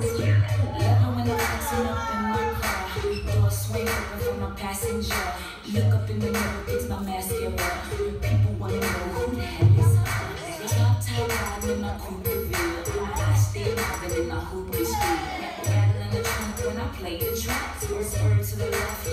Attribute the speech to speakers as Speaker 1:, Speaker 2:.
Speaker 1: Love when I'm flexing up in my car. Door swing open for my passenger. Look up in the mirror, it's my mascara. People wanna know who the hell is her. Top top riding in my coupe de ville. I stay driving in my hoop is free. Rattling the trunk when I play the tracks. First to the left,